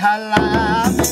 kalame